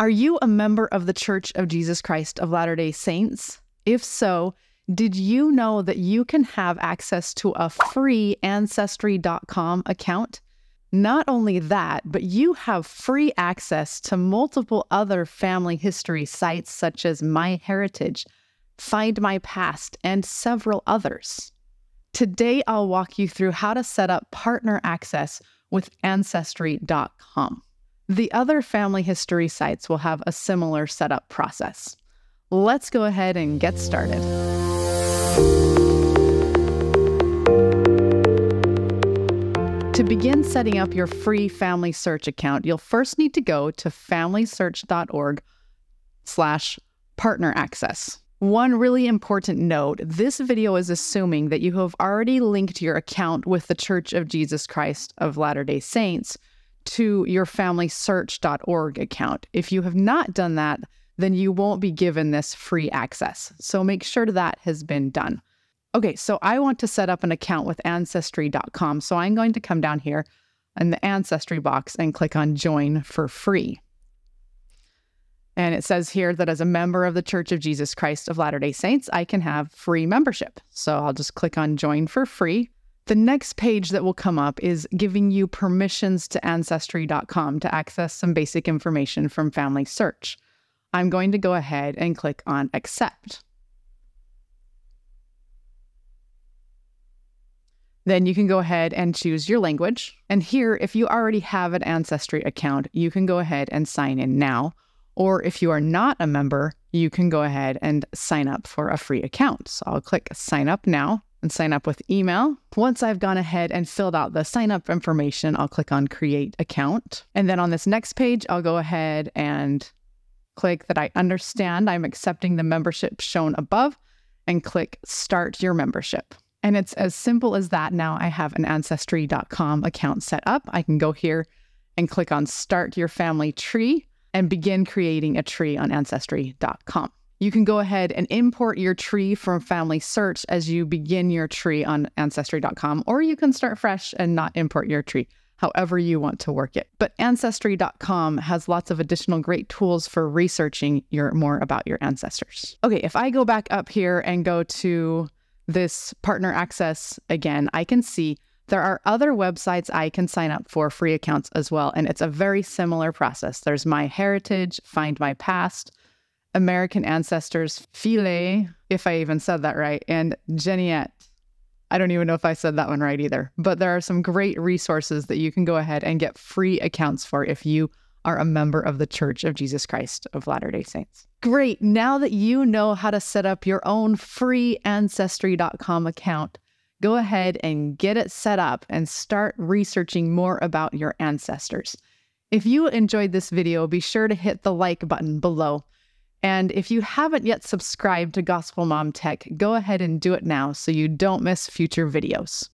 Are you a member of the Church of Jesus Christ of Latter day Saints? If so, did you know that you can have access to a free Ancestry.com account? Not only that, but you have free access to multiple other family history sites such as MyHeritage, Find My Past, and several others. Today, I'll walk you through how to set up partner access with Ancestry.com. The other family history sites will have a similar setup process. Let's go ahead and get started. To begin setting up your free family search account, you'll first need to go to familysearch.org slash partner access. One really important note, this video is assuming that you have already linked your account with the Church of Jesus Christ of Latter-day Saints to your familysearch.org account. If you have not done that, then you won't be given this free access. So make sure that has been done. Okay, so I want to set up an account with Ancestry.com. So I'm going to come down here in the Ancestry box and click on Join for free. And it says here that as a member of the Church of Jesus Christ of Latter day Saints, I can have free membership. So I'll just click on Join for free. The next page that will come up is giving you permissions to Ancestry.com to access some basic information from Family Search. I'm going to go ahead and click on Accept. Then you can go ahead and choose your language. And here, if you already have an Ancestry account, you can go ahead and sign in now. Or if you are not a member, you can go ahead and sign up for a free account. So I'll click sign up now and sign up with email. Once I've gone ahead and filled out the sign up information, I'll click on create account. And then on this next page, I'll go ahead and click that I understand I'm accepting the membership shown above and click start your membership. And it's as simple as that. Now I have an Ancestry.com account set up. I can go here and click on Start Your Family Tree and begin creating a tree on Ancestry.com. You can go ahead and import your tree from Family Search as you begin your tree on Ancestry.com, or you can start fresh and not import your tree, however you want to work it. But Ancestry.com has lots of additional great tools for researching your more about your ancestors. Okay, if I go back up here and go to this partner access again, I can see there are other websites I can sign up for free accounts as well. And it's a very similar process. There's MyHeritage, Find My Past, American Ancestors, Filae, if I even said that right, and Genealogy. I don't even know if I said that one right either. But there are some great resources that you can go ahead and get free accounts for if you are a member of the Church of Jesus Christ of Latter day Saints. Great. Now that you know how to set up your own free Ancestry.com account, go ahead and get it set up and start researching more about your ancestors. If you enjoyed this video, be sure to hit the like button below. And if you haven't yet subscribed to Gospel Mom Tech, go ahead and do it now so you don't miss future videos.